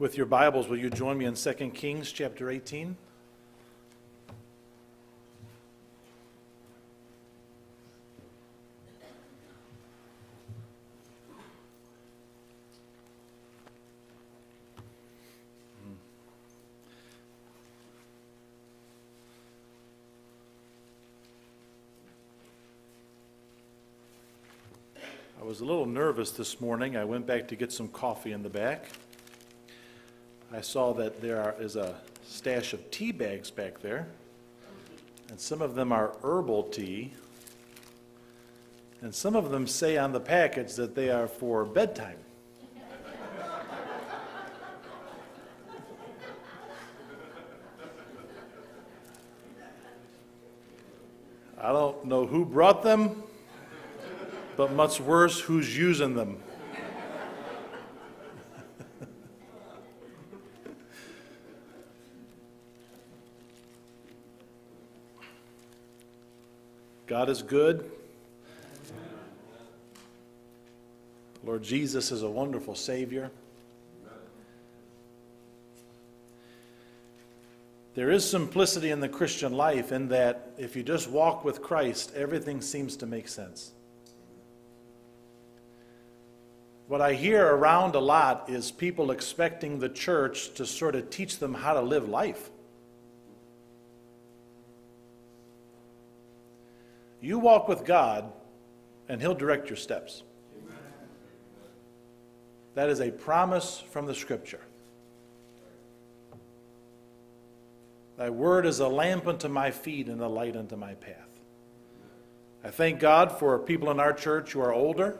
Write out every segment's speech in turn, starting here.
With your Bibles, will you join me in 2 Kings chapter 18? Hmm. I was a little nervous this morning. I went back to get some coffee in the back. I saw that there are, is a stash of tea bags back there, and some of them are herbal tea, and some of them say on the package that they are for bedtime. I don't know who brought them but much worse, who's using them. God is good. Lord Jesus is a wonderful Savior. There is simplicity in the Christian life in that if you just walk with Christ, everything seems to make sense. What I hear around a lot is people expecting the church to sort of teach them how to live life. You walk with God, and He'll direct your steps. That is a promise from the Scripture. Thy word is a lamp unto my feet and a light unto my path. I thank God for people in our church who are older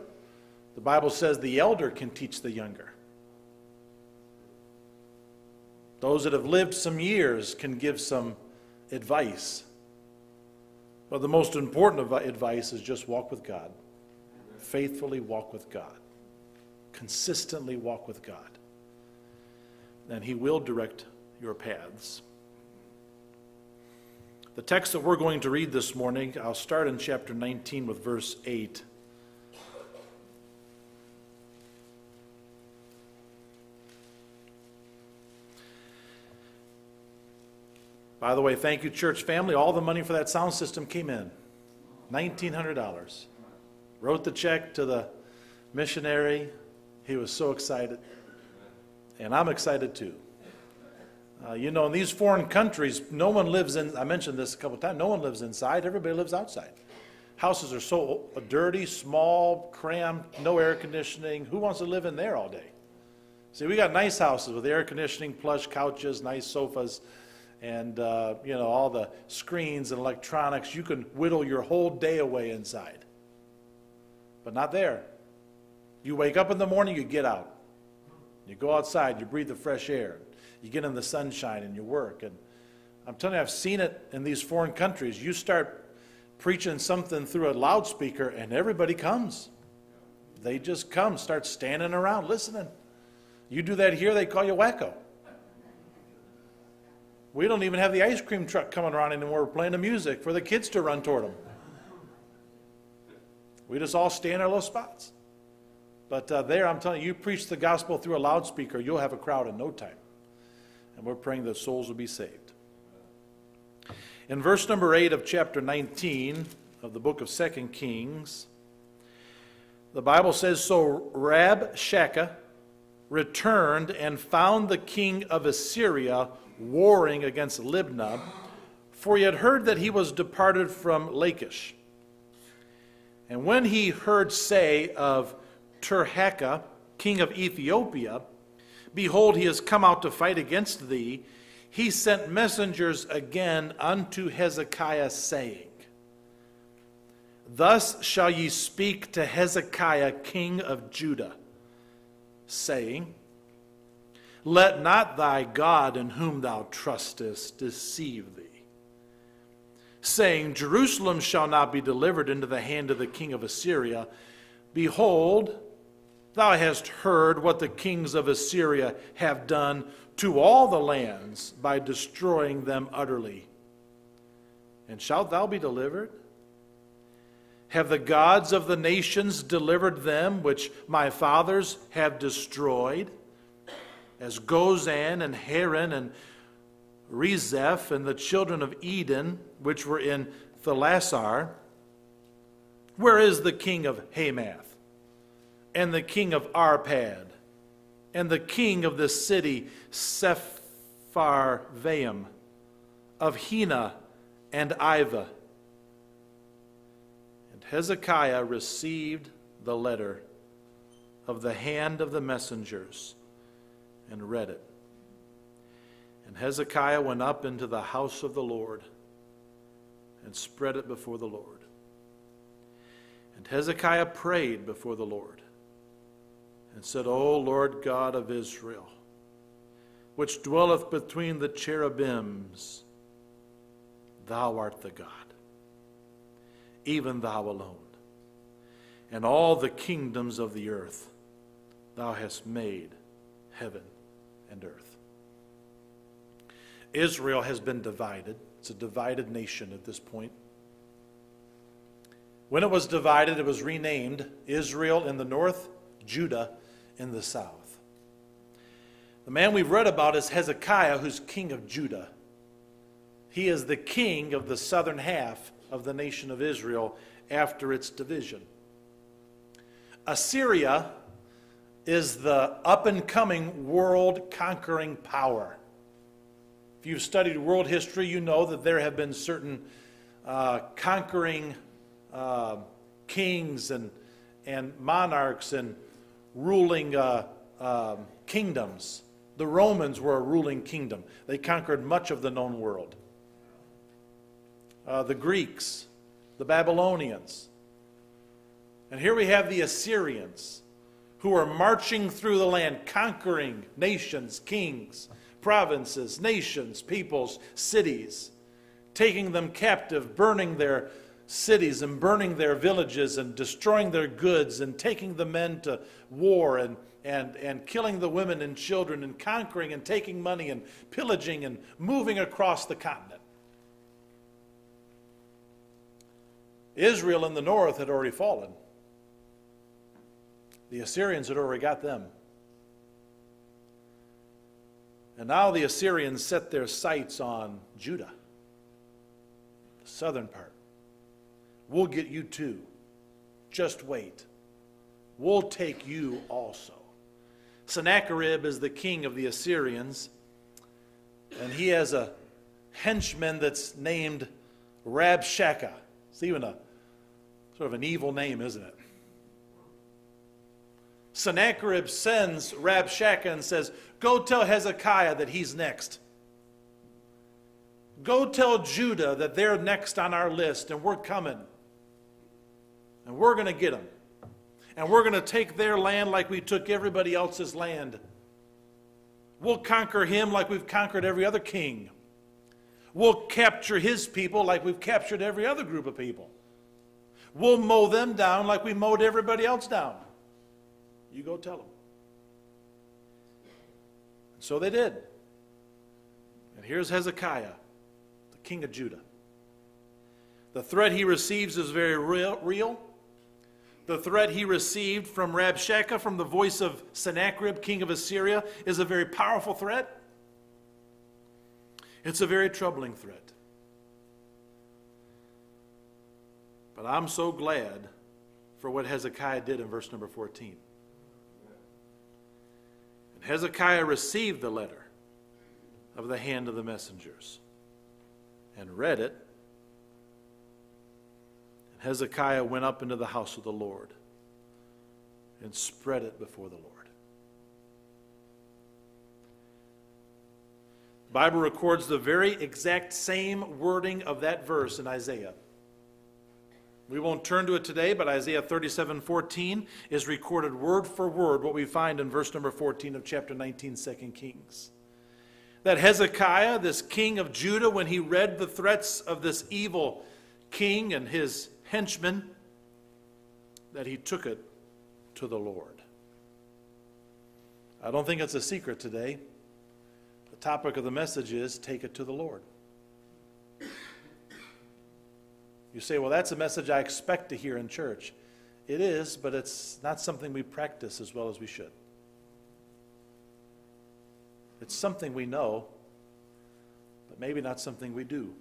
the Bible says the elder can teach the younger. Those that have lived some years can give some advice. But the most important advice is just walk with God. Faithfully walk with God. Consistently walk with God. And He will direct your paths. The text that we're going to read this morning, I'll start in chapter 19 with verse 8. By the way, thank you, church family. All the money for that sound system came in $1,900. Wrote the check to the missionary. He was so excited. And I'm excited too. Uh, you know, in these foreign countries, no one lives in, I mentioned this a couple times, no one lives inside, everybody lives outside. Houses are so dirty, small, cramped, no air conditioning. Who wants to live in there all day? See, we got nice houses with air conditioning, plush couches, nice sofas and uh, you know all the screens and electronics you can whittle your whole day away inside. But not there. You wake up in the morning you get out. You go outside you breathe the fresh air. You get in the sunshine and you work. And i'm telling you i've seen it in these foreign countries. You start preaching something through a loudspeaker and everybody comes. They just come start standing around listening. You do that here they call you wacko we don't even have the ice cream truck coming around anymore. We're playing the music for the kids to run toward them. We just all stay in our little spots. But uh, there, I'm telling you, you preach the gospel through a loudspeaker, you'll have a crowd in no time. And we're praying that souls will be saved. In verse number 8 of chapter 19 of the book of 2 Kings, the Bible says So Rabshakeh returned and found the king of Assyria warring against Libnah, for he had heard that he was departed from Lachish. And when he heard say of Tirhakah, king of Ethiopia, Behold, he has come out to fight against thee, he sent messengers again unto Hezekiah, saying, Thus shall ye speak to Hezekiah, king of Judah, saying, let not thy God in whom thou trustest deceive thee, saying, Jerusalem shall not be delivered into the hand of the king of Assyria. Behold, thou hast heard what the kings of Assyria have done to all the lands by destroying them utterly. And shalt thou be delivered? Have the gods of the nations delivered them which my fathers have destroyed? As Gozan and Haran and Rezeph and the children of Eden, which were in Thelasar. Where is the king of Hamath, and the king of Arpad, and the king of the city Sepharvaim, of Hena and Ivah? And Hezekiah received the letter of the hand of the messengers and read it. And Hezekiah went up into the house of the Lord and spread it before the Lord. And Hezekiah prayed before the Lord and said, O Lord God of Israel, which dwelleth between the cherubims, thou art the God, even thou alone. And all the kingdoms of the earth thou hast made heaven and earth. Israel has been divided. It's a divided nation at this point. When it was divided, it was renamed Israel in the north, Judah in the south. The man we've read about is Hezekiah, who's king of Judah. He is the king of the southern half of the nation of Israel after its division. Assyria is the up and coming world conquering power. If you've studied world history, you know that there have been certain uh, conquering uh, kings and, and monarchs and ruling uh, um, kingdoms. The Romans were a ruling kingdom, they conquered much of the known world. Uh, the Greeks, the Babylonians. And here we have the Assyrians who are marching through the land, conquering nations, kings, provinces, nations, peoples, cities, taking them captive, burning their cities and burning their villages and destroying their goods and taking the men to war and, and, and killing the women and children and conquering and taking money and pillaging and moving across the continent. Israel in the north had already fallen. The Assyrians had already got them. And now the Assyrians set their sights on Judah, the southern part. We'll get you too. Just wait. We'll take you also. Sennacherib is the king of the Assyrians, and he has a henchman that's named Rabshakeh. It's even a sort of an evil name, isn't it? Sennacherib sends Rabshakeh and says, Go tell Hezekiah that he's next. Go tell Judah that they're next on our list and we're coming. And we're going to get them. And we're going to take their land like we took everybody else's land. We'll conquer him like we've conquered every other king. We'll capture his people like we've captured every other group of people. We'll mow them down like we mowed everybody else down. You go tell them. And so they did. And here's Hezekiah, the king of Judah. The threat he receives is very real. real. The threat he received from Rabshakeh, from the voice of Sennacherib, king of Assyria, is a very powerful threat. It's a very troubling threat. But I'm so glad for what Hezekiah did in verse number 14. Hezekiah received the letter of the hand of the messengers and read it. And Hezekiah went up into the house of the Lord and spread it before the Lord. The Bible records the very exact same wording of that verse in Isaiah. We won't turn to it today, but Isaiah 37 14 is recorded word for word what we find in verse number 14 of chapter 19, 2 Kings. That Hezekiah, this king of Judah, when he read the threats of this evil king and his henchmen, that he took it to the Lord. I don't think it's a secret today. The topic of the message is take it to the Lord. You say, well, that's a message I expect to hear in church. It is, but it's not something we practice as well as we should. It's something we know, but maybe not something we do.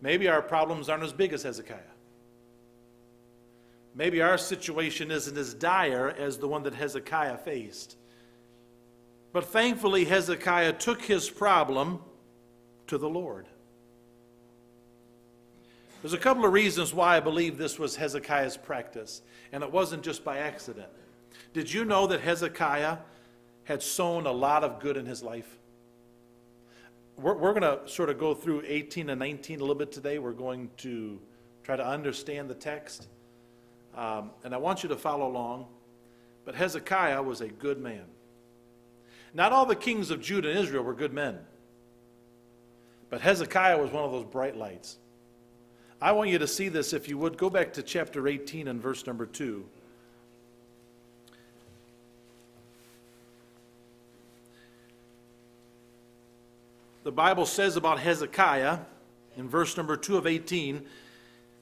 Maybe our problems aren't as big as Hezekiah. Maybe our situation isn't as dire as the one that Hezekiah faced. But thankfully, Hezekiah took his problem to the Lord. There's a couple of reasons why I believe this was Hezekiah's practice, and it wasn't just by accident. Did you know that Hezekiah had sown a lot of good in his life? We're, we're going to sort of go through 18 and 19 a little bit today. We're going to try to understand the text. Um, and I want you to follow along. But Hezekiah was a good man. Not all the kings of Judah and Israel were good men. But Hezekiah was one of those bright lights. I want you to see this, if you would. Go back to chapter 18 and verse number 2. The Bible says about Hezekiah in verse number 2 of 18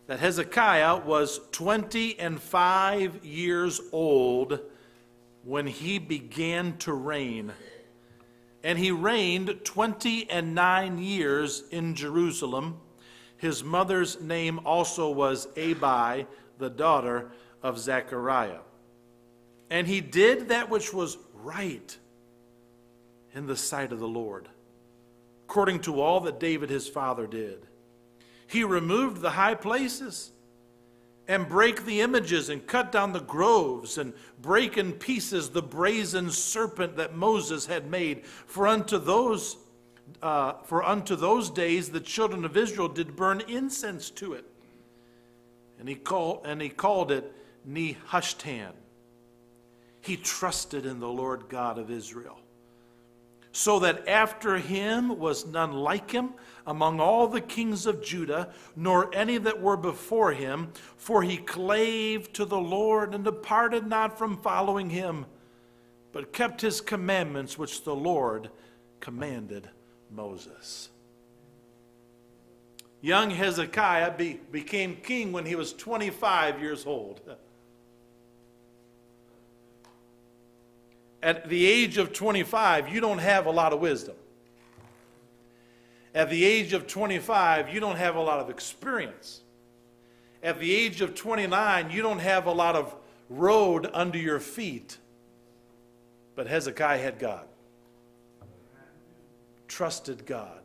that Hezekiah was 20 and 5 years old when he began to reign. And he reigned 20 and 9 years in Jerusalem. His mother's name also was Abi, the daughter of Zechariah. And he did that which was right in the sight of the Lord, according to all that David his father did. He removed the high places and break the images and cut down the groves and break in pieces the brazen serpent that Moses had made. For unto those uh, for unto those days the children of Israel did burn incense to it. And he called and he called it Nehushtan. He trusted in the Lord God of Israel so that after him was none like him among all the kings of Judah, nor any that were before him, for he clave to the Lord and departed not from following him, but kept his commandments which the Lord commanded Moses. Young Hezekiah be, became king when he was 25 years old. At the age of 25, you don't have a lot of wisdom. At the age of 25, you don't have a lot of experience. At the age of 29, you don't have a lot of road under your feet. But Hezekiah had God, trusted God.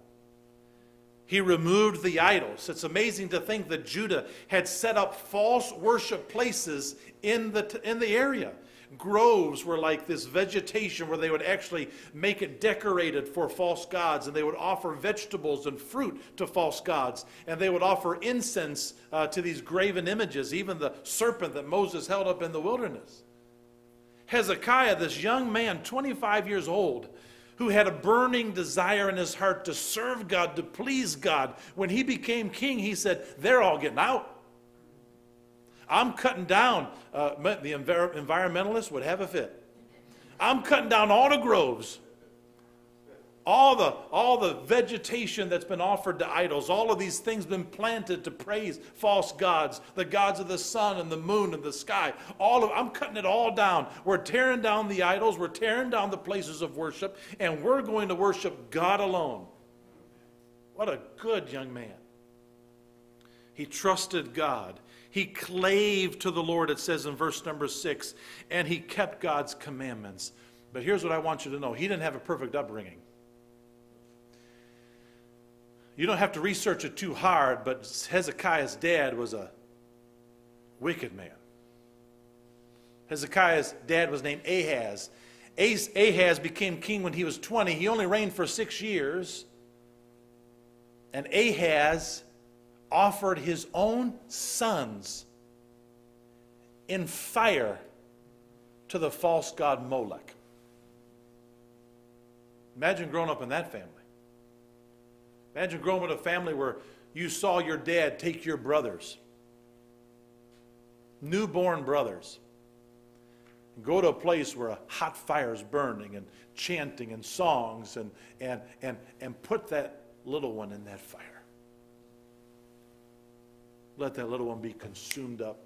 He removed the idols. It's amazing to think that Judah had set up false worship places in the, in the area groves were like this vegetation where they would actually make it decorated for false gods, and they would offer vegetables and fruit to false gods, and they would offer incense uh, to these graven images, even the serpent that Moses held up in the wilderness. Hezekiah, this young man, 25 years old, who had a burning desire in his heart to serve God, to please God, when he became king, he said, They're all getting out. I'm cutting down, uh, the envir- environmentalists would have a fit. I'm cutting down all the groves, all the, all the vegetation that's been offered to idols, all of these things been planted to praise false gods, the gods of the sun and the moon and the sky. All of I'm cutting it all down. We're tearing down the idols, we're tearing down the places of worship, and we're going to worship God alone. What a good young man. He trusted God. He clave to the Lord, it says in verse number six, and he kept God's commandments. But here's what I want you to know he didn't have a perfect upbringing. You don't have to research it too hard, but Hezekiah's dad was a wicked man. Hezekiah's dad was named Ahaz. Ahaz became king when he was 20. He only reigned for six years. And Ahaz offered his own sons in fire to the false god Molech. Imagine growing up in that family. Imagine growing up in a family where you saw your dad take your brothers, newborn brothers, and go to a place where a hot fire is burning and chanting and songs and, and, and, and put that little one in that fire let that little one be consumed up,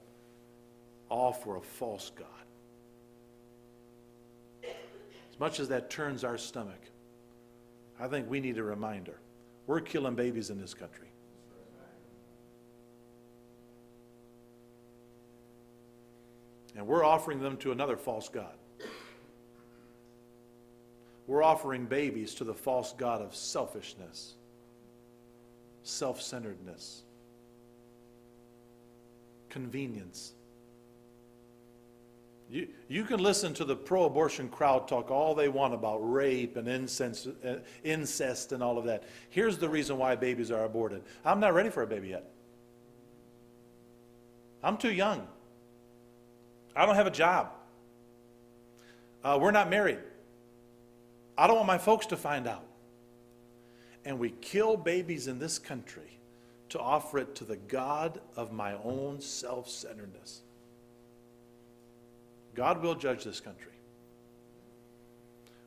all for a false God. As much as that turns our stomach, I think we need a reminder. We're killing babies in this country. And we're offering them to another false God. We're offering babies to the false God of selfishness, self centeredness, convenience. You, you can listen to the pro abortion crowd talk all they want about rape and incest, uh, incest and all of that. Here's the reason why babies are aborted I'm not ready for a baby yet. I'm too young. I don't have a job. Uh, we're not married. I don't want my folks to find out. And we kill babies in this country to offer it to the God of my own self centeredness. God will judge this country.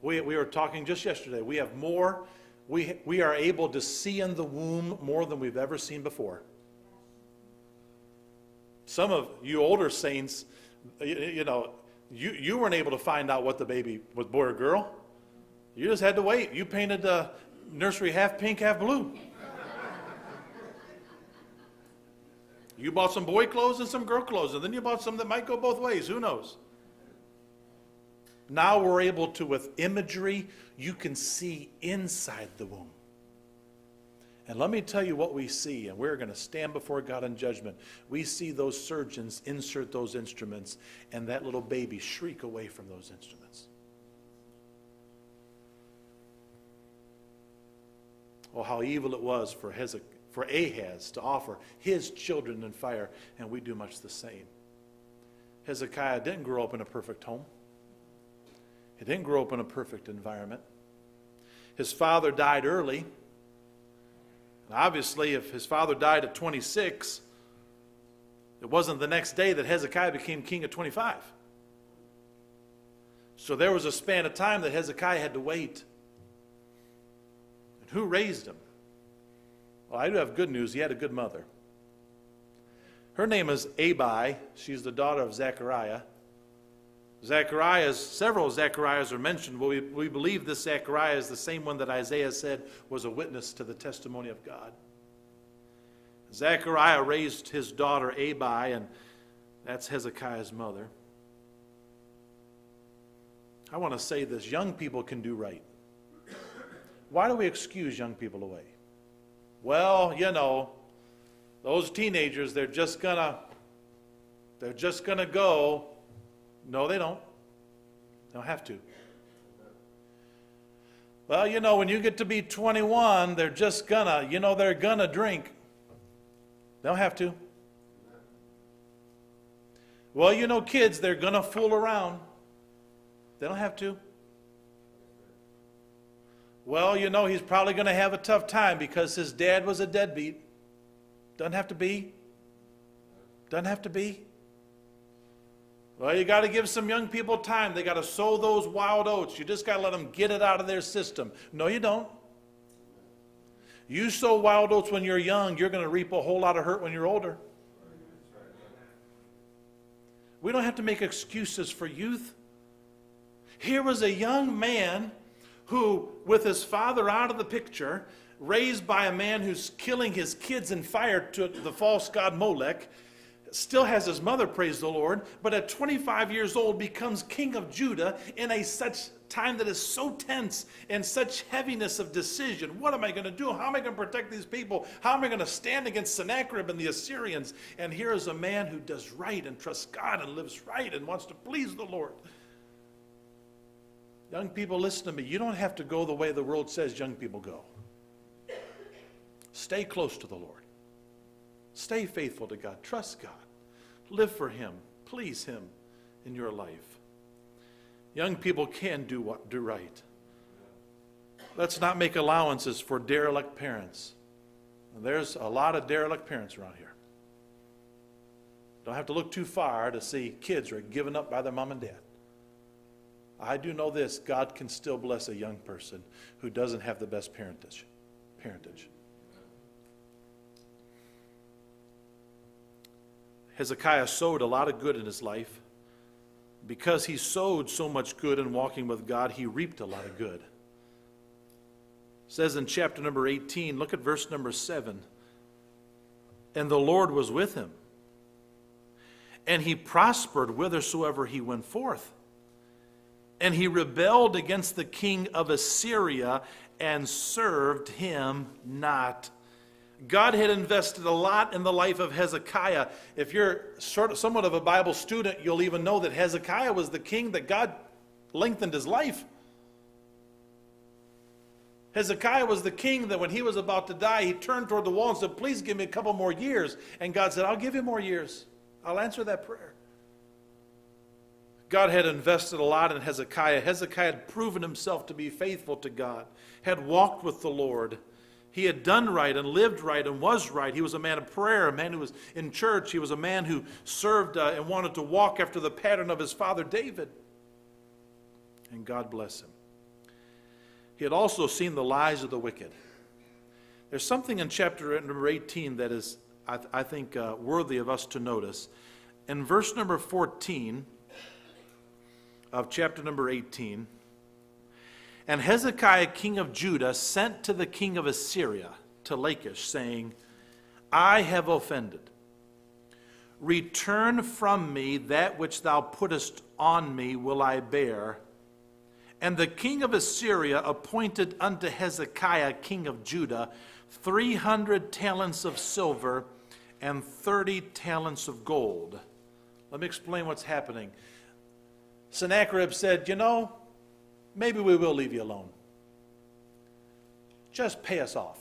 We, we were talking just yesterday. We have more, we, we are able to see in the womb more than we've ever seen before. Some of you older saints, you, you know, you, you weren't able to find out what the baby was, boy or girl. You just had to wait. You painted the nursery half pink, half blue. You bought some boy clothes and some girl clothes, and then you bought some that might go both ways. Who knows? Now we're able to, with imagery, you can see inside the womb. And let me tell you what we see, and we're going to stand before God in judgment. We see those surgeons insert those instruments, and that little baby shriek away from those instruments. Oh, how evil it was for, Hezek, for Ahaz to offer his children in fire, and we do much the same. Hezekiah didn't grow up in a perfect home. He didn't grow up in a perfect environment. His father died early. And obviously, if his father died at 26, it wasn't the next day that Hezekiah became king at 25. So there was a span of time that Hezekiah had to wait. And who raised him? Well, I do have good news. He had a good mother. Her name is Abi. She's the daughter of Zechariah. Zechariah, several Zechariahs are mentioned, but we, we believe this Zechariah is the same one that Isaiah said was a witness to the testimony of God. Zechariah raised his daughter Abi, and that's Hezekiah's mother. I want to say this young people can do right. Why do we excuse young people away? Well, you know, those teenagers, they're just gonna, they're just gonna go no, they don't. They don't have to. Well, you know, when you get to be 21, they're just gonna, you know, they're gonna drink. They don't have to. Well, you know, kids, they're gonna fool around. They don't have to. Well, you know, he's probably going to have a tough time because his dad was a deadbeat. Doesn't have to be. Doesn't have to be. Well, you got to give some young people time. They got to sow those wild oats. You just got to let them get it out of their system. No, you don't. You sow wild oats when you're young, you're going to reap a whole lot of hurt when you're older. We don't have to make excuses for youth. Here was a young man who, with his father out of the picture, raised by a man who's killing his kids in fire to the false god Molech, still has his mother, praise the Lord, but at 25 years old becomes king of Judah in a such time that is so tense and such heaviness of decision. What am I going to do? How am I going to protect these people? How am I going to stand against Sennacherib and the Assyrians? And here is a man who does right and trusts God and lives right and wants to please the Lord. Young people, listen to me. You don't have to go the way the world says young people go. Stay close to the Lord. Stay faithful to God. Trust God. Live for Him. Please Him in your life. Young people can do what do right. Let's not make allowances for derelict parents. There's a lot of derelict parents around here. Don't have to look too far to see kids are given up by their mom and dad. I do know this God can still bless a young person who doesn't have the best parentage. parentage. Hezekiah sowed a lot of good in his life, because he sowed so much good in walking with God, he reaped a lot of good. It says in chapter number 18, look at verse number 7. And the Lord was with him, and he prospered whithersoever he went forth. And he rebelled against the king of Assyria and served him not. God had invested a lot in the life of Hezekiah. If you're sort of somewhat of a Bible student, you'll even know that Hezekiah was the king that God lengthened his life. Hezekiah was the king that when he was about to die, he turned toward the wall and said, Please give me a couple more years. And God said, I'll give you more years. I'll answer that prayer. God had invested a lot in Hezekiah. Hezekiah had proven himself to be faithful to God, had walked with the Lord. He had done right and lived right and was right. He was a man of prayer, a man who was in church. He was a man who served uh, and wanted to walk after the pattern of his father David. And God bless him. He had also seen the lies of the wicked. There's something in chapter number 18 that is, I, th- I think, uh, worthy of us to notice. In verse number 14 of chapter number 18, and Hezekiah, king of Judah, sent to the king of Assyria, to Lachish, saying, I have offended. Return from me that which thou puttest on me, will I bear. And the king of Assyria appointed unto Hezekiah, king of Judah, 300 talents of silver and 30 talents of gold. Let me explain what's happening. Sennacherib said, You know, maybe we will leave you alone. Just pay us off.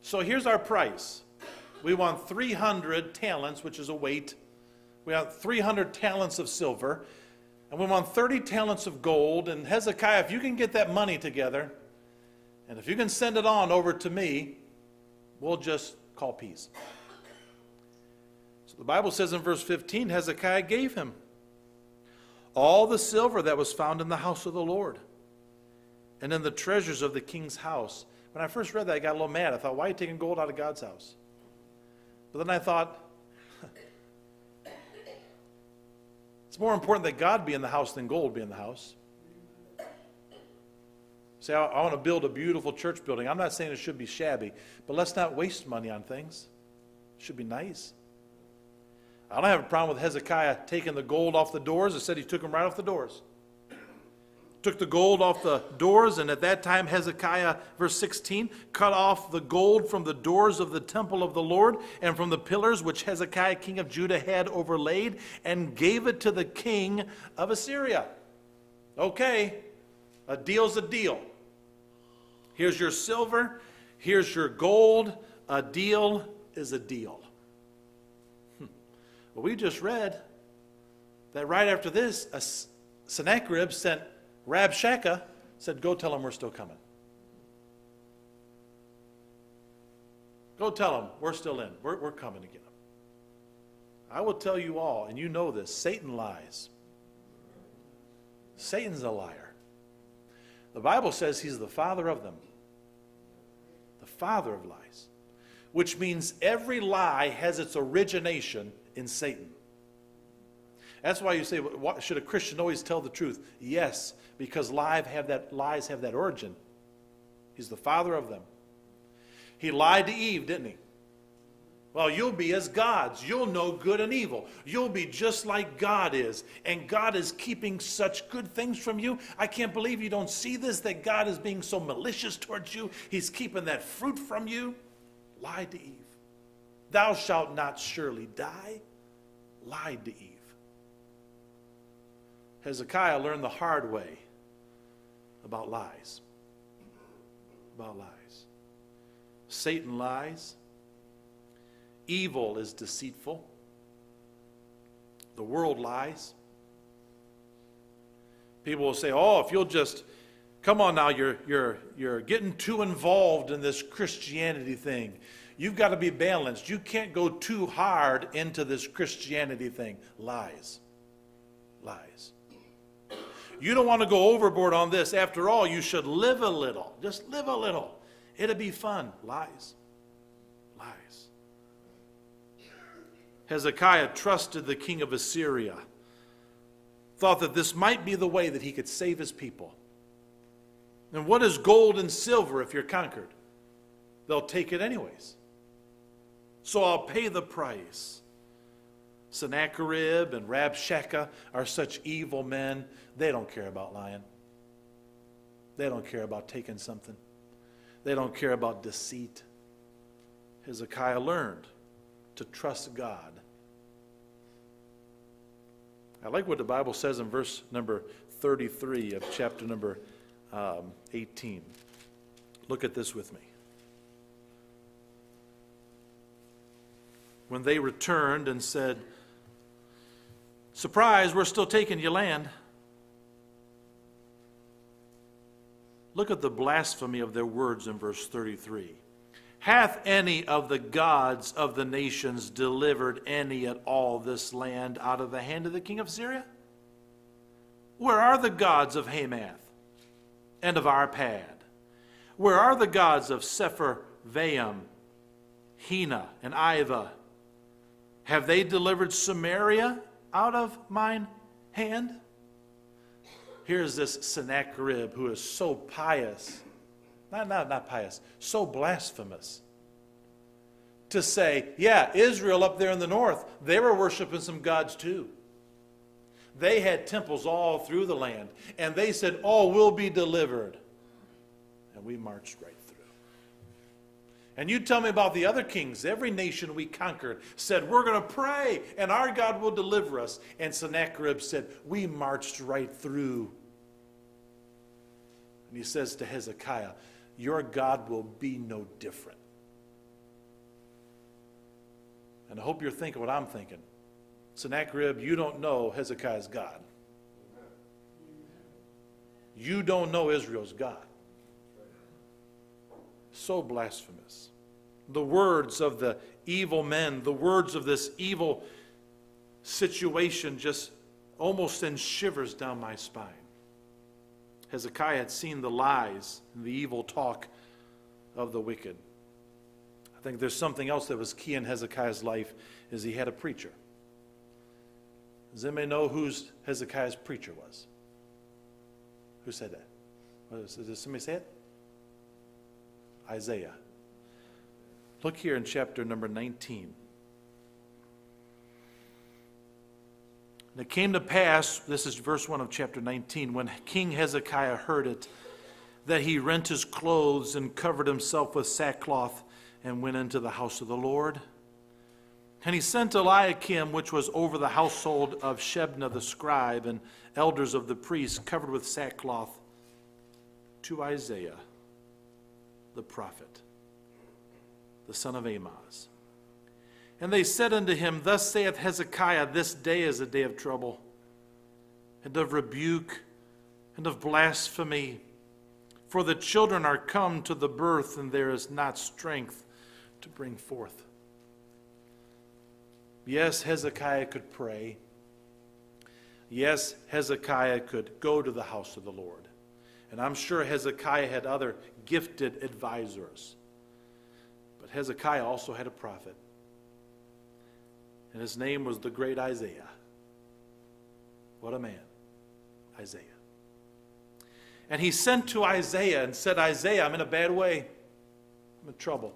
So here's our price. We want 300 talents, which is a weight. We want 300 talents of silver. And we want 30 talents of gold. And Hezekiah, if you can get that money together, and if you can send it on over to me, we'll just call peace. So the Bible says in verse 15 Hezekiah gave him all the silver that was found in the house of the Lord and in the treasures of the king's house. When I first read that, I got a little mad. I thought, why are you taking gold out of God's house? But then I thought, it's more important that God be in the house than gold be in the house. Say, I, I want to build a beautiful church building. I'm not saying it should be shabby, but let's not waste money on things. It should be nice. I don't have a problem with Hezekiah taking the gold off the doors. It said he took them right off the doors. Took the gold off the doors, and at that time, Hezekiah, verse 16, cut off the gold from the doors of the temple of the Lord and from the pillars which Hezekiah, king of Judah, had overlaid, and gave it to the king of Assyria. Okay, a deal's a deal. Here's your silver, here's your gold. A deal is a deal. Well, we just read that right after this, Sennacherib sent Rabshakeh, said, Go tell him we're still coming. Go tell him we're still in. We're, we're coming to get him. I will tell you all, and you know this Satan lies. Satan's a liar. The Bible says he's the father of them, the father of lies, which means every lie has its origination in Satan. That's why you say, should a Christian always tell the truth? Yes, because lies have that, lies have that origin. He's the father of them. He lied to Eve, didn't he? Well, you'll be as gods. You'll know good and evil. You'll be just like God is. And God is keeping such good things from you. I can't believe you don't see this, that God is being so malicious towards you. He's keeping that fruit from you. Lied to Eve. Thou shalt not surely die lied to Eve. Hezekiah learned the hard way about lies. About lies. Satan lies. Evil is deceitful. The world lies. People will say, oh, if you'll just come on now, you're, you're, you're getting too involved in this Christianity thing. You've got to be balanced. You can't go too hard into this Christianity thing. Lies. Lies. You don't want to go overboard on this. After all, you should live a little. Just live a little. It'll be fun. Lies. Lies. Hezekiah trusted the king of Assyria thought that this might be the way that he could save his people. And what is gold and silver if you're conquered? They'll take it anyways. So I'll pay the price. Sennacherib and Rabshakeh are such evil men, they don't care about lying. They don't care about taking something. They don't care about deceit. Hezekiah learned to trust God. I like what the Bible says in verse number 33 of chapter number um, 18. Look at this with me. When they returned and said, Surprise, we're still taking your land. Look at the blasphemy of their words in verse 33. Hath any of the gods of the nations delivered any at all this land out of the hand of the king of Syria? Where are the gods of Hamath and of Arpad? Where are the gods of Sepharvaim, Hena, and Ivah? Have they delivered Samaria out of mine hand? Here's this Sennacherib who is so pious not, not, not pious, so blasphemous to say, yeah, Israel up there in the north, they were worshiping some gods too. They had temples all through the land, and they said, Oh, we'll be delivered. And we marched right through. And you tell me about the other kings. Every nation we conquered said, We're going to pray, and our God will deliver us. And Sennacherib said, We marched right through. And he says to Hezekiah, your God will be no different. And I hope you're thinking what I'm thinking. Sennacherib, you don't know Hezekiah's God. You don't know Israel's God. So blasphemous. The words of the evil men, the words of this evil situation just almost send shivers down my spine. Hezekiah had seen the lies and the evil talk of the wicked. I think there's something else that was key in Hezekiah's life is he had a preacher. Does anybody know who Hezekiah's preacher was? Who said that? Did somebody say it? Isaiah. Look here in chapter number 19. And it came to pass, this is verse 1 of chapter 19, when King Hezekiah heard it, that he rent his clothes and covered himself with sackcloth and went into the house of the Lord. And he sent Eliakim, which was over the household of Shebna the scribe, and elders of the priests, covered with sackcloth, to Isaiah the prophet, the son of Amoz. And they said unto him, Thus saith Hezekiah, This day is a day of trouble, and of rebuke, and of blasphemy. For the children are come to the birth, and there is not strength to bring forth. Yes, Hezekiah could pray. Yes, Hezekiah could go to the house of the Lord. And I'm sure Hezekiah had other gifted advisors. But Hezekiah also had a prophet and his name was the great Isaiah. What a man, Isaiah. And he sent to Isaiah and said, Isaiah, I'm in a bad way. I'm in trouble.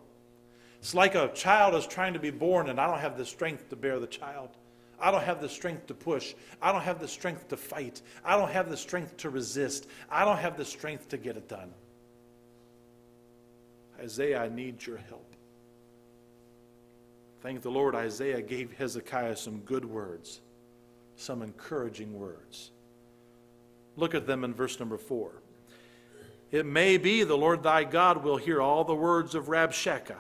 It's like a child is trying to be born, and I don't have the strength to bear the child. I don't have the strength to push. I don't have the strength to fight. I don't have the strength to resist. I don't have the strength to get it done. Isaiah, I need your help. Thank the Lord, Isaiah gave Hezekiah some good words, some encouraging words. Look at them in verse number four. It may be the Lord thy God will hear all the words of Rabshakeh,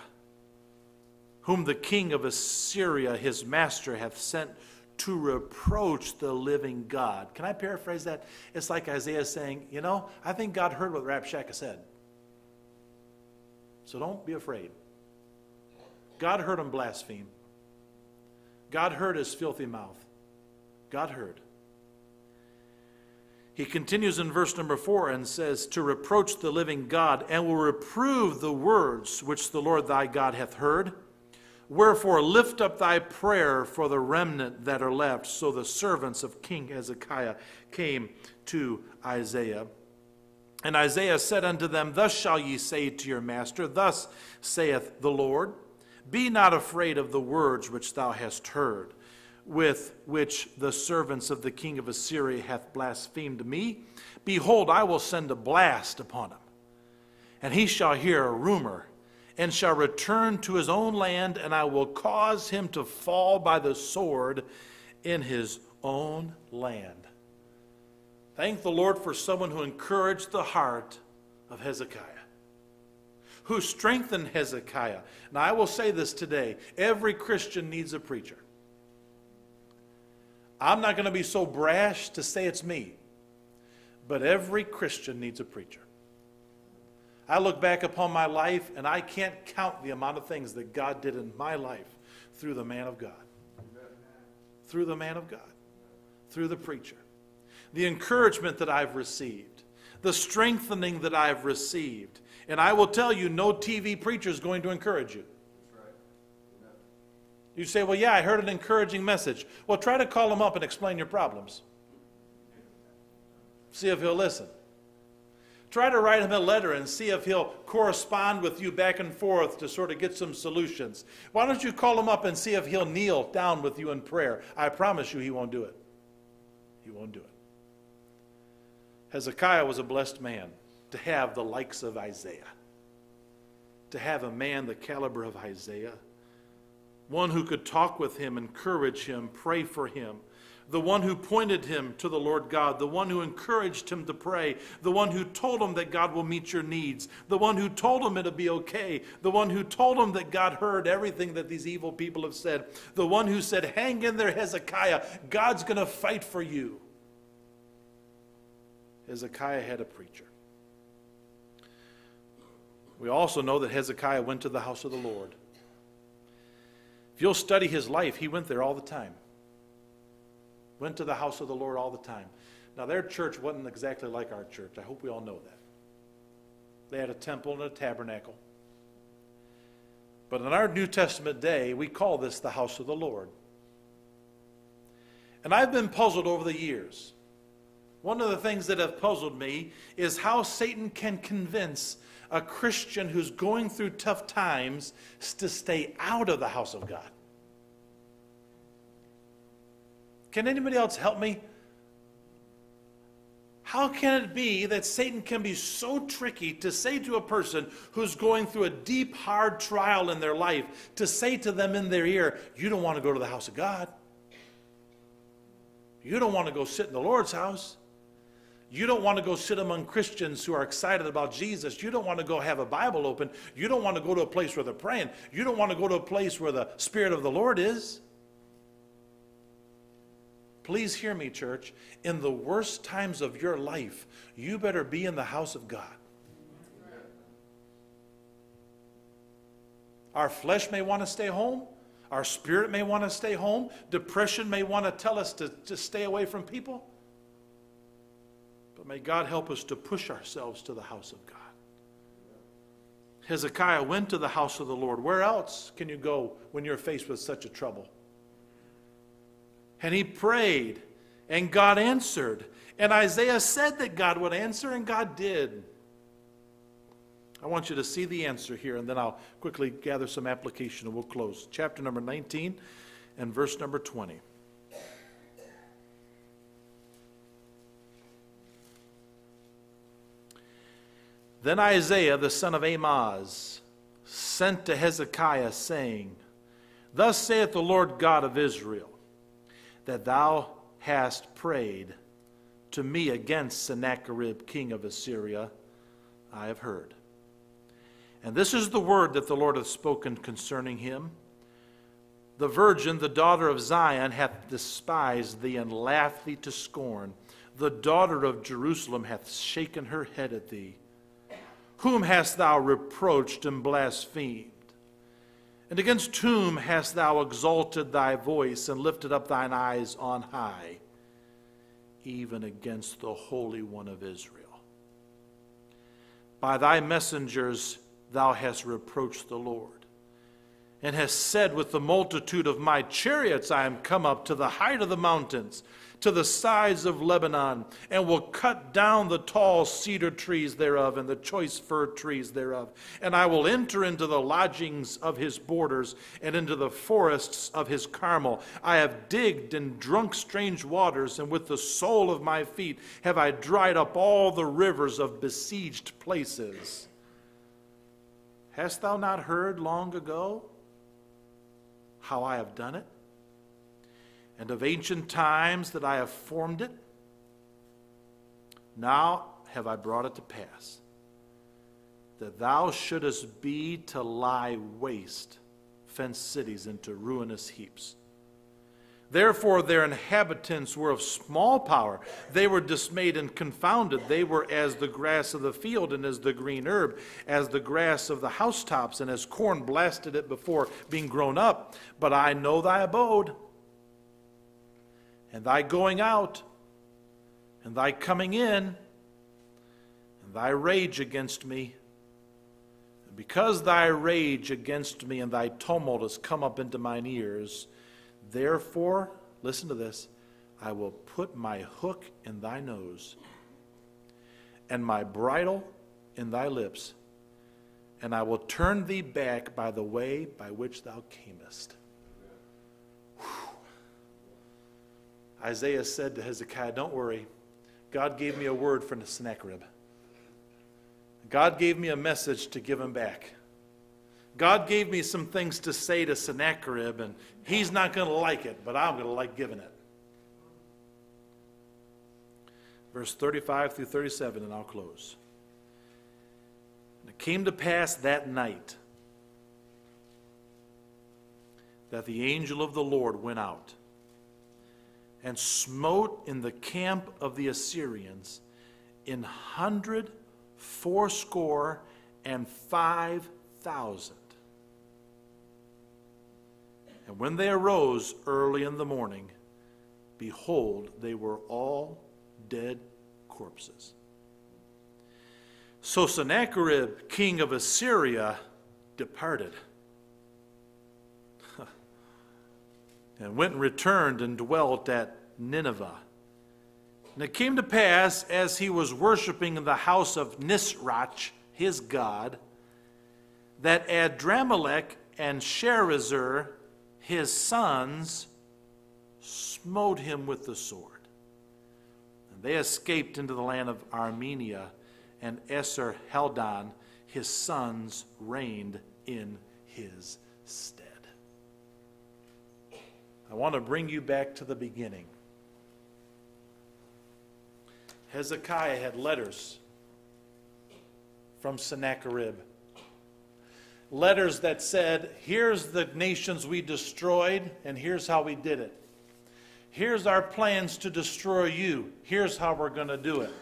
whom the king of Assyria, his master, hath sent to reproach the living God. Can I paraphrase that? It's like Isaiah saying, You know, I think God heard what Rabshakeh said. So don't be afraid. God heard him blaspheme. God heard his filthy mouth. God heard. He continues in verse number four and says, To reproach the living God, and will reprove the words which the Lord thy God hath heard. Wherefore, lift up thy prayer for the remnant that are left. So the servants of King Hezekiah came to Isaiah. And Isaiah said unto them, Thus shall ye say to your master, Thus saith the Lord, Be not afraid of the words which thou hast heard, with which the servants of the king of Assyria hath blasphemed me. Behold, I will send a blast upon him, and he shall hear a rumor and shall return to his own land, and I will cause him to fall by the sword in his own land. Thank the Lord for someone who encouraged the heart of Hezekiah, who strengthened Hezekiah. Now, I will say this today every Christian needs a preacher. I'm not going to be so brash to say it's me, but every Christian needs a preacher. I look back upon my life and I can't count the amount of things that God did in my life through the man of God. Through the man of God. Through the preacher. The encouragement that I've received. The strengthening that I've received. And I will tell you, no TV preacher is going to encourage you. You say, well, yeah, I heard an encouraging message. Well, try to call him up and explain your problems. See if he'll listen. Try to write him a letter and see if he'll correspond with you back and forth to sort of get some solutions. Why don't you call him up and see if he'll kneel down with you in prayer? I promise you he won't do it. He won't do it. Hezekiah was a blessed man to have the likes of Isaiah, to have a man the caliber of Isaiah, one who could talk with him, encourage him, pray for him the one who pointed him to the Lord God, the one who encouraged him to pray, the one who told him that God will meet your needs, the one who told him it'll be okay, the one who told him that God heard everything that these evil people have said, the one who said, Hang in there, Hezekiah, God's going to fight for you. Hezekiah had a preacher. We also know that Hezekiah went to the house of the Lord. If you'll study his life, he went there all the time went to the house of the Lord all the time. Now, their church wasn't exactly like our church. I hope we all know that. They had a temple and a tabernacle. But in our New Testament day, we call this the house of the Lord. And I've been puzzled over the years. One of the things that have puzzled me is how Satan can convince a Christian who's going through tough times to stay out of the house of God. Can anybody else help me? How can it be that Satan can be so tricky to say to a person who's going through a deep, hard trial in their life, to say to them in their ear, You don't want to go to the house of God. You don't want to go sit in the Lord's house. You don't want to go sit among Christians who are excited about Jesus. You don't want to go have a Bible open. You don't want to go to a place where they're praying. You don't want to go to a place where the Spirit of the Lord is. Please hear me, church. In the worst times of your life, you better be in the house of God. Our flesh may want to stay home. Our spirit may want to stay home. Depression may want to tell us to, to stay away from people. But may God help us to push ourselves to the house of God. Hezekiah went to the house of the Lord. Where else can you go when you're faced with such a trouble? And he prayed, and God answered. And Isaiah said that God would answer, and God did. I want you to see the answer here, and then I'll quickly gather some application and we'll close. Chapter number 19 and verse number 20. Then Isaiah the son of Amoz sent to Hezekiah, saying, Thus saith the Lord God of Israel that thou hast prayed to me against Sennacherib, king of Assyria, I have heard. And this is the word that the Lord hath spoken concerning him. The virgin, the daughter of Zion, hath despised thee and laughed thee to scorn. The daughter of Jerusalem hath shaken her head at thee. Whom hast thou reproached and blasphemed? And against whom hast thou exalted thy voice and lifted up thine eyes on high? Even against the Holy One of Israel. By thy messengers thou hast reproached the Lord. and hast said, With the multitude of my chariots I am come up to the height of the mountains, to the sides of Lebanon, and will cut down the tall cedar trees thereof and the choice fir trees thereof. And I will enter into the lodgings of his borders and into the forests of his Carmel. I have digged and drunk strange waters, and with the sole of my feet have I dried up all the rivers of besieged places. Hast thou not heard long ago? how I have done it, and of ancient times that I have formed it. Now have I brought it to pass that thou shouldest be to lie waste fenced cities into ruinous heaps. Therefore, their inhabitants were of small power. They were dismayed and confounded. They were as the grass of the field and as the green herb, as the grass of the housetops, and as corn blasted it before being grown up. But I know thy abode, and thy going out, and thy coming in, and thy rage against me. And because thy rage against me and thy tumult has come up into mine ears, Therefore, listen to this I will put my hook in thy nose and my bridle in thy lips, and I will turn thee back by the way by which thou camest. Isaiah said to Hezekiah, Don't worry. God gave me a word for Sennacherib. God gave me a message to give him back. God gave me some things to say to Sennacherib, and he's not going to like it, but I'm going to like giving it. Verse 35 through 37, and I'll close. And it came to pass that night that the angel of the Lord went out and smote in the camp of the Assyrians in hundred fourscore and five thousand. And when they arose early in the morning, behold, they were all dead corpses. So Sennacherib, king of Assyria, departed and went and returned and dwelt at Nineveh. And it came to pass, as he was worshiping in the house of Nisrach, his god, that Adramelech and Sharezer, his sons smote him with the sword. And they escaped into the land of Armenia, and Esar Haddon, his sons, reigned in his stead. I want to bring you back to the beginning. Hezekiah had letters from Sennacherib letters that said, here's the nations we destroyed, and here's how we did it. Here's our plans to destroy you. Here's how we're going to do it.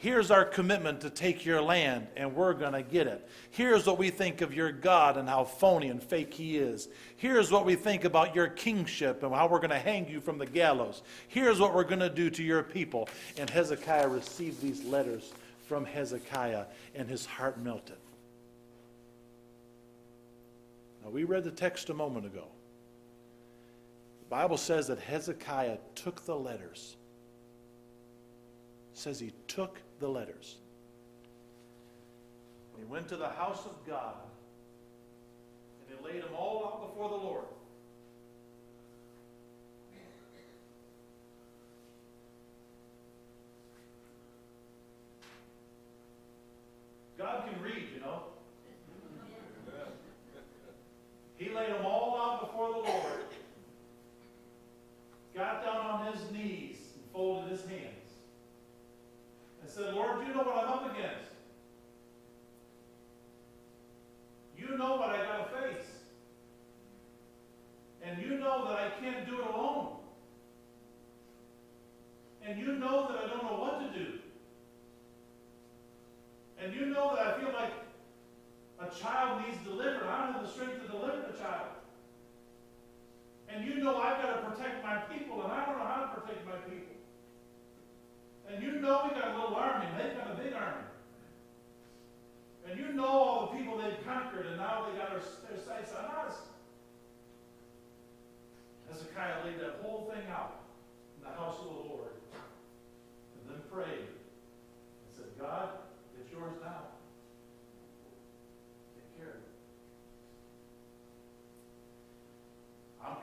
Here's our commitment to take your land, and we're going to get it. Here's what we think of your God and how phony and fake he is. Here's what we think about your kingship and how we're going to hang you from the gallows. Here's what we're going to do to your people. And Hezekiah received these letters from Hezekiah, and his heart melted. Now, we read the text a moment ago. The Bible says that Hezekiah took the letters. Says he took the letters. He went to the house of God and he laid them all out before the Lord. God can read, you know. He laid them all out before the Lord, got down on his knees, and folded his hands, and said, Lord, you know what I'm up against. You know what I got to face. And you know that I can't do it alone. And you know that I don't know what to do. And you know that I feel like a child needs delivered. I don't have the strength to deliver the child. And you know I've got to protect my people, and I don't know how to protect my people. And you know we got a little army, and they've got a big army. And you know all the people they've conquered, and now they got their, their sights on us.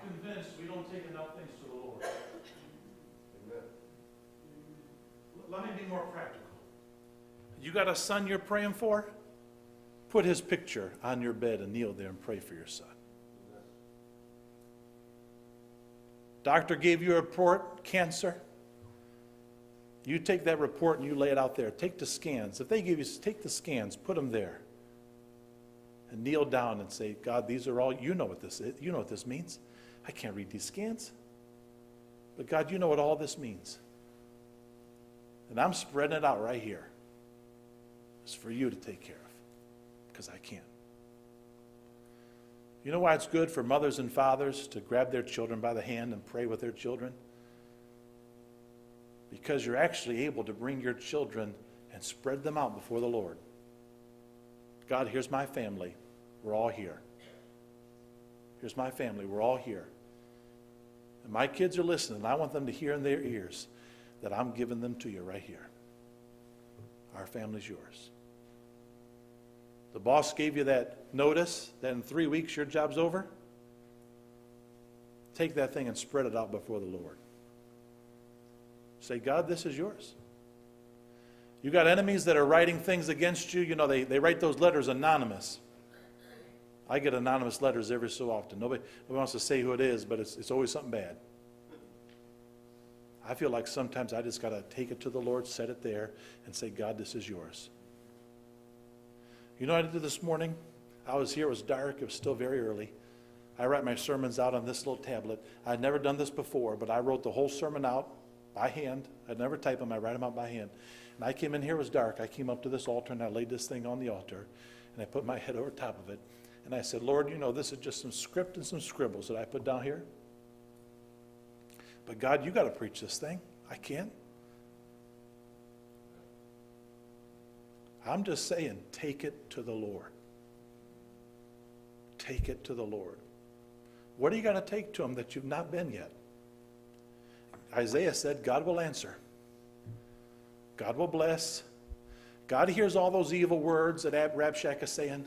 Convinced we don't take enough things to the Lord. Let me be more practical. You got a son you're praying for? Put his picture on your bed and kneel there and pray for your son. Doctor gave you a report, cancer. You take that report and you lay it out there. Take the scans. If they give you, take the scans, put them there. And kneel down and say, God, these are all, you know what this is. You know what this means. I can't read these scans. But God, you know what all this means. And I'm spreading it out right here. It's for you to take care of because I can't. You know why it's good for mothers and fathers to grab their children by the hand and pray with their children? Because you're actually able to bring your children and spread them out before the Lord. God, here's my family. We're all here. Here's my family. We're all here. And my kids are listening. I want them to hear in their ears that I'm giving them to you right here. Our family's yours. The boss gave you that notice that in three weeks your job's over. Take that thing and spread it out before the Lord. Say, God, this is yours. You got enemies that are writing things against you. You know, they, they write those letters anonymous. I get anonymous letters every so often. Nobody, nobody wants to say who it is, but it's, it's always something bad. I feel like sometimes I just got to take it to the Lord, set it there, and say, God, this is yours. You know what I did this morning? I was here, it was dark, it was still very early. I write my sermons out on this little tablet. I'd never done this before, but I wrote the whole sermon out by hand. I'd never type them, I write them out by hand. And I came in here, it was dark. I came up to this altar and I laid this thing on the altar and I put my head over top of it. And I said, Lord, you know, this is just some script and some scribbles that I put down here. But God, you got to preach this thing. I can't. I'm just saying, take it to the Lord. Take it to the Lord. What are you going to take to him that you've not been yet? Isaiah said, God will answer. God will bless. God hears all those evil words that Rabshakeh is saying.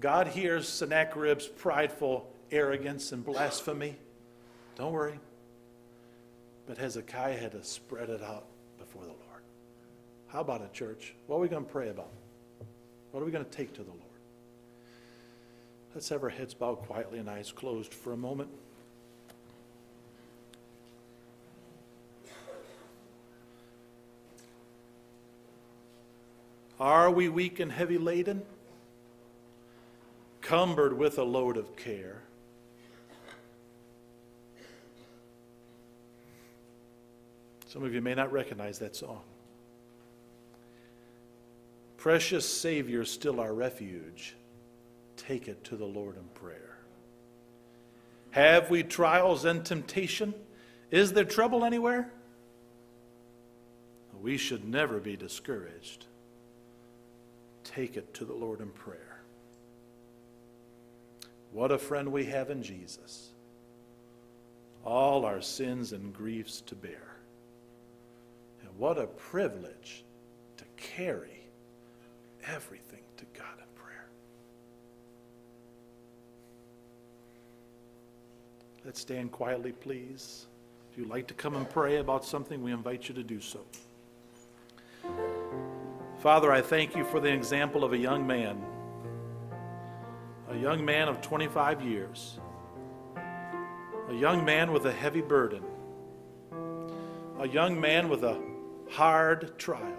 God hears Sennacherib's prideful arrogance and blasphemy. Don't worry. But Hezekiah had to spread it out before the Lord. How about it, church? What are we going to pray about? What are we going to take to the Lord? Let's have our heads bowed quietly and eyes closed for a moment. Are we weak and heavy laden? Cumbered with a load of care? Some of you may not recognize that song. Precious Savior, still our refuge. Take it to the Lord in prayer. Have we trials and temptation? Is there trouble anywhere? We should never be discouraged. Take it to the Lord in prayer. What a friend we have in Jesus. All our sins and griefs to bear. And what a privilege to carry everything to God in prayer. Let's stand quietly, please. If you'd like to come and pray about something, we invite you to do so. Father, I thank you for the example of a young man, young man of 25 years, a young man with a heavy burden, a young man with a hard trial.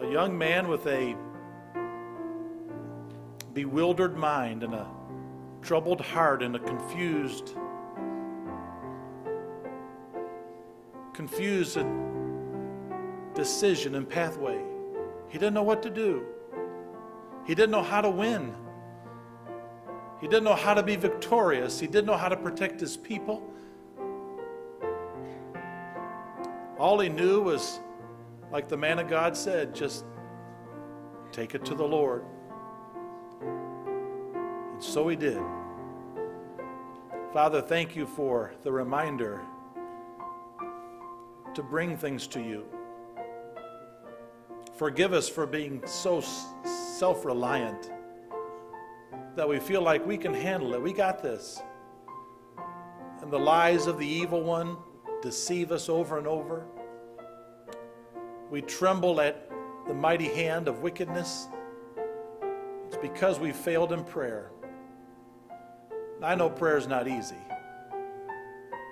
A young man with a bewildered mind and a troubled heart and a confused, confused decision and pathway. He didn't know what to do. He didn't know how to win. He didn't know how to be victorious. He didn't know how to protect his people. All he knew was, like the man of God said, just take it to the Lord. And so he did. Father, thank you for the reminder to bring things to you. Forgive us for being so self reliant that we feel like we can handle it. We got this. And the lies of the evil one deceive us over and over. We tremble at the mighty hand of wickedness. It's because we failed in prayer. I know prayer is not easy.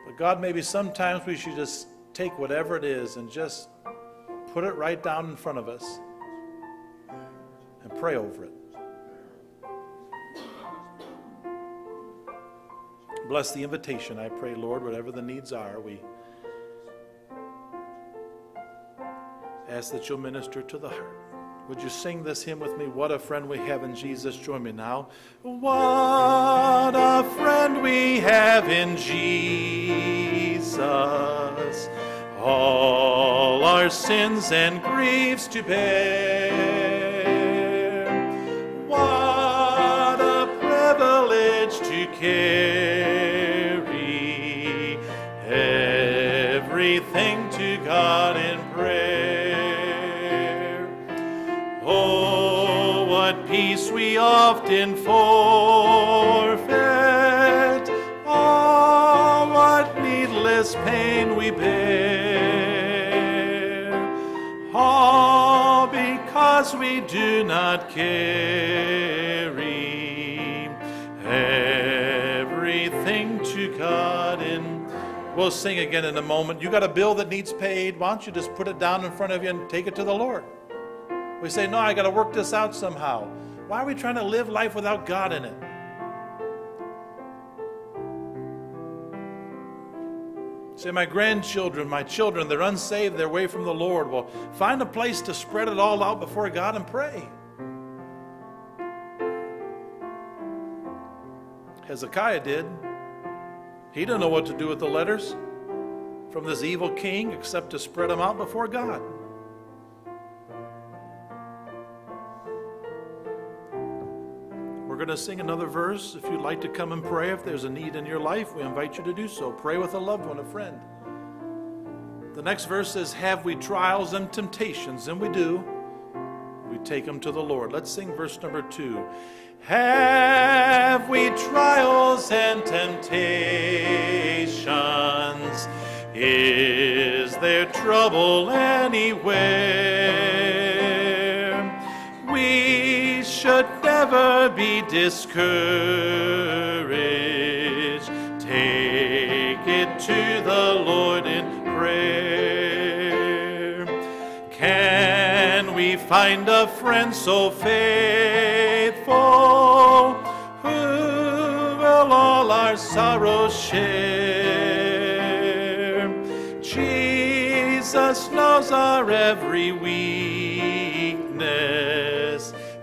But God, maybe sometimes we should just take whatever it is and just put it right down in front of us pray over it. Bless the invitation, I pray, Lord, whatever the needs are, we ask that you'll minister to the heart. Would you sing this hymn with me? What a friend we have in Jesus. Join me now. What a friend we have in Jesus. All our sins and griefs to bear. Carry everything to God in prayer. Oh, what peace we often forfeit. Oh, what needless pain we bear. All because we do not carry We'll sing again in a moment. You got a bill that needs paid. Why don't you just put it down in front of you and take it to the Lord? We say, No, I got to work this out somehow. Why are we trying to live life without God in it? Say, my grandchildren, my children, they're unsaved, they're away from the Lord. Well, find a place to spread it all out before God and pray. Hezekiah did. He didn't know what to do with the letters from this evil king except to spread them out before God. We're going to sing another verse. If you'd like to come and pray, if there's a need in your life, we invite you to do so. Pray with a loved one, a friend. The next verse says, Have we trials and temptations? And we do. We take them to the Lord. Let's sing verse number two. Have we trials and temptations? Is there trouble anywhere? We should never be discouraged. Take it to the Lord in prayer. Can we find a friend so faithful who will all our sorrows share? Jesus knows our every weakness.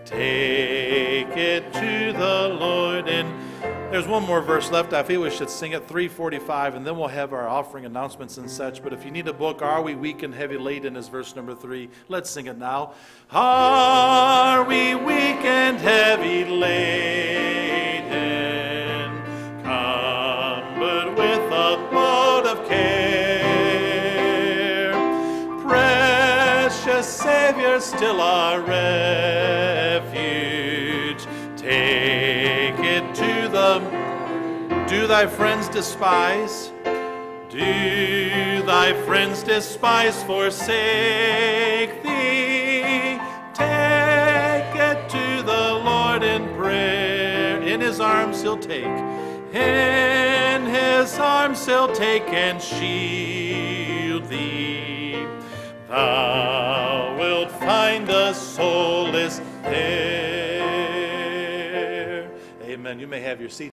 Take it to the Lord in there's one more verse left. I feel we should sing it 345, and then we'll have our offering announcements and such. But if you need a book, Are We Weak and Heavy Laden is verse number three. Let's sing it now. Are we weak and heavy laden? Come, but with a load of care. Precious Savior, still our refuge. Do thy friends despise? Do thy friends despise, forsake thee? Take it to the Lord in prayer. In his arms he'll take. In his arms he'll take and shield thee. Thou wilt find the soul is there. Amen. You may have your seat.